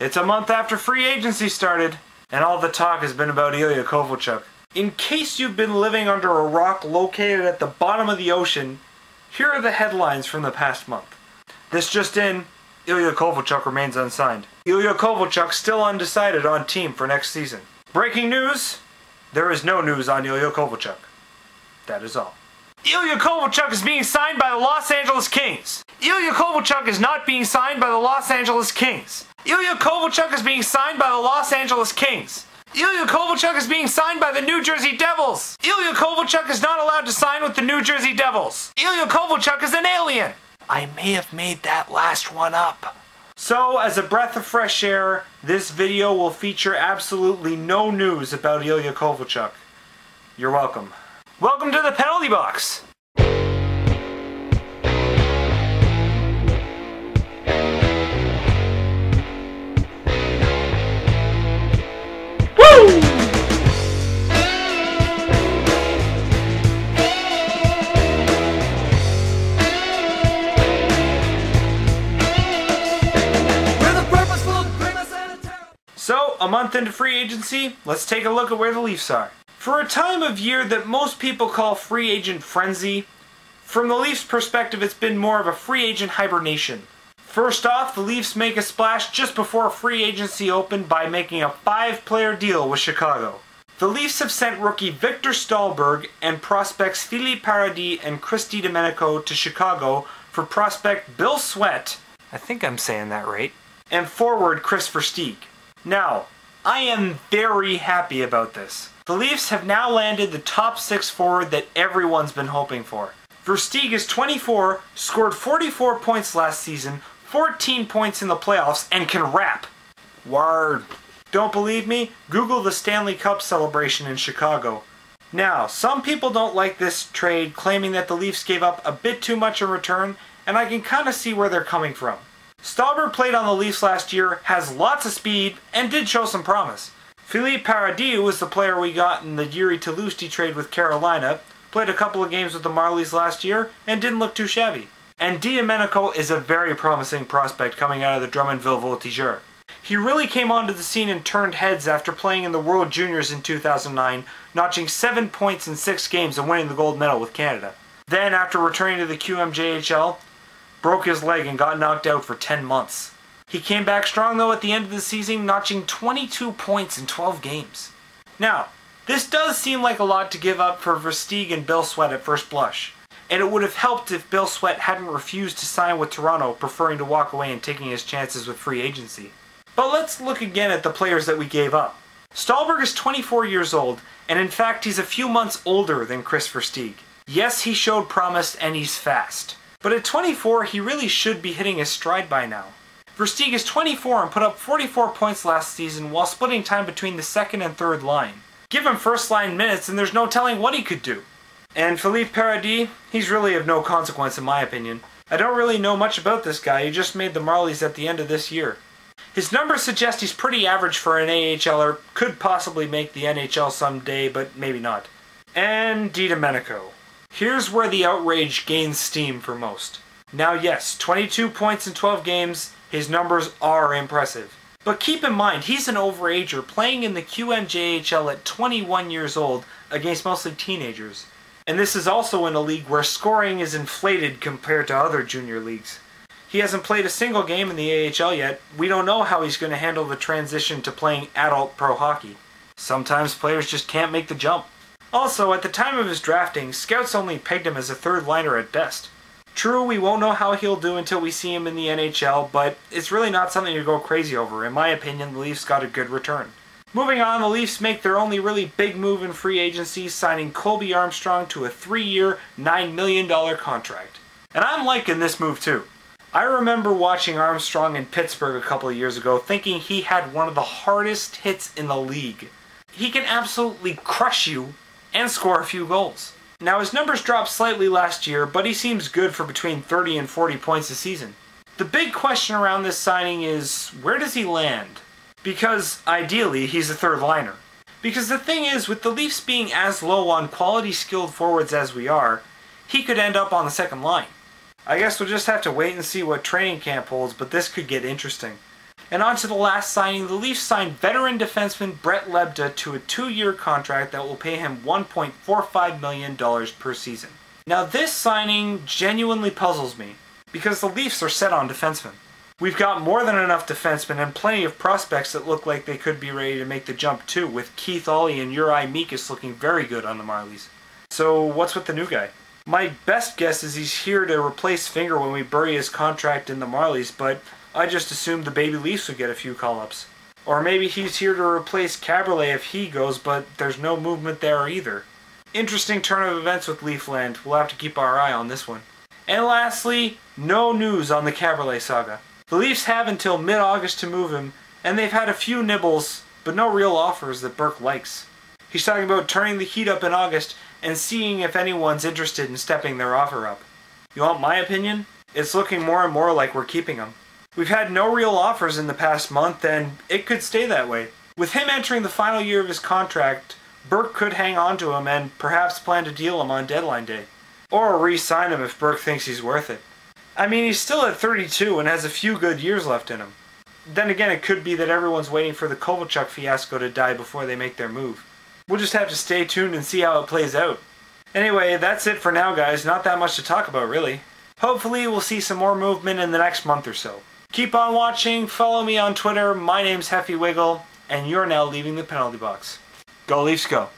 It's a month after free agency started, and all the talk has been about Ilya Kovalchuk. In case you've been living under a rock located at the bottom of the ocean, here are the headlines from the past month. This just in, Ilya Kovalchuk remains unsigned. Ilya Kovalchuk still undecided on team for next season. Breaking news, there is no news on Ilya Kovalchuk. That is all. Ilya Kovalchuk is being signed by the Los Angeles Kings. Ilya Kovalchuk is not being signed by the Los Angeles Kings. Ilya Kovalchuk is being signed by the Los Angeles Kings. Ilya Kovalchuk is being signed by the New Jersey Devils. Ilya Kovalchuk is not allowed to sign with the New Jersey Devils. Ilya Kovalchuk is an alien. I may have made that last one up. So, as a breath of fresh air, this video will feature absolutely no news about Ilya Kovalchuk. You're welcome. Welcome to the penalty box. A month into free agency, let's take a look at where the Leafs are. For a time of year that most people call free agent frenzy, from the Leafs' perspective, it's been more of a free agent hibernation. First off, the Leafs make a splash just before free agency opened by making a five player deal with Chicago. The Leafs have sent rookie Viktor Stalberg and prospects Philippe Paradis and Chris DiDomenico to Chicago for prospect Bill Sweatt, I think I'm saying that right, and forward Kris Versteeg. Now, I am very happy about this. The Leafs have now landed the top six forward that everyone's been hoping for. Versteeg is 24, scored 44 points last season, 14 points in the playoffs, and can rap. Word. Don't believe me? Google the Stanley Cup celebration in Chicago. Now, some people don't like this trade, claiming that the Leafs gave up a bit too much in return, and I can kind of see where they're coming from. Stalberg played on the Leafs last year, has lots of speed, and did show some promise. Philippe Paradis was the player we got in the Jiri Tlusty trade with Carolina, played a couple of games with the Marlies last year, and didn't look too shabby. And DiDomenico is a very promising prospect coming out of the Drummondville Voltigeur. He really came onto the scene and turned heads after playing in the World Juniors in 2009, notching 7 points in 6 games and winning the gold medal with Canada. Then, after returning to the QMJHL, broke his leg and got knocked out for 10 months. He came back strong though at the end of the season, notching 22 points in 12 games. Now, this does seem like a lot to give up for Versteeg and Bill Sweatt at first blush, and it would have helped if Bill Sweatt hadn't refused to sign with Toronto, preferring to walk away and taking his chances with free agency. But let's look again at the players that we gave up. Stalberg is 24 years old, and in fact he's a few months older than Kris Versteeg. Yes, he showed promise and he's fast. But at 24, he really should be hitting his stride by now. Versteeg is 24 and put up 44 points last season while splitting time between the second and third line. Give him first line minutes and there's no telling what he could do. And Philippe Paradis, he's really of no consequence in my opinion. I don't really know much about this guy, he just made the Marlies at the end of this year. His numbers suggest he's pretty average for an AHLer, could possibly make the NHL someday, but maybe not. And DiDomenico. Here's where the outrage gains steam for most. Now yes, 22 points in 12 games, his numbers are impressive. But keep in mind, he's an overager playing in the QMJHL at 21 years old against mostly teenagers. And this is also in a league where scoring is inflated compared to other junior leagues. He hasn't played a single game in the AHL yet. We don't know how he's going to handle the transition to playing adult pro hockey. Sometimes players just can't make the jump. Also, at the time of his drafting, scouts only pegged him as a third liner at best. True, we won't know how he'll do until we see him in the NHL, but it's really not something to go crazy over. In my opinion, the Leafs got a good return. Moving on, the Leafs make their only really big move in free agency, signing Colby Armstrong to a three-year, $9 million contract. And I'm liking this move too. I remember watching Armstrong in Pittsburgh a couple of years ago thinking he had one of the hardest hits in the league. He can absolutely crush you and score a few goals. Now his numbers dropped slightly last year, but he seems good for between 30 and 40 points a season. The big question around this signing is where does he land? Because ideally he's a third liner. Because the thing is, with the Leafs being as low on quality skilled forwards as we are, he could end up on the second line. I guess we'll just have to wait and see what training camp holds, but this could get interesting. And on to the last signing, the Leafs signed veteran defenseman Brett Lebda to a two-year contract that will pay him $1.45 million per season. Now this signing genuinely puzzles me, because the Leafs are set on defensemen. We've got more than enough defensemen and plenty of prospects that look like they could be ready to make the jump too, with Keith Aulie and Uri Mikus looking very good on the Marlies. So what's with the new guy? My best guess is he's here to replace Finger when we bury his contract in the Marlies, but I just assumed the baby Leafs would get a few call-ups. Or maybe he's here to replace Kaberle if he goes, but there's no movement there either. Interesting turn of events with Leafland. We'll have to keep our eye on this one. And lastly, no news on the Kaberle saga. The Leafs have until mid-August to move him, and they've had a few nibbles, but no real offers that Burke likes. He's talking about turning the heat up in August and seeing if anyone's interested in stepping their offer up. You want my opinion? It's looking more and more like we're keeping him. We've had no real offers in the past month, and it could stay that way. With him entering the final year of his contract, Burke could hang on to him and perhaps plan to deal him on deadline day. Or re-sign him if Burke thinks he's worth it. I mean, he's still at 32 and has a few good years left in him. Then again, it could be that everyone's waiting for the Kovalchuk fiasco to die before they make their move. We'll just have to stay tuned and see how it plays out. Anyway, that's it for now, guys. Not that much to talk about, really. Hopefully, we'll see some more movement in the next month or so. Keep on watching, follow me on Twitter, my name's Heffiewiggle, and you're now leaving the penalty box. Go Leafs, go.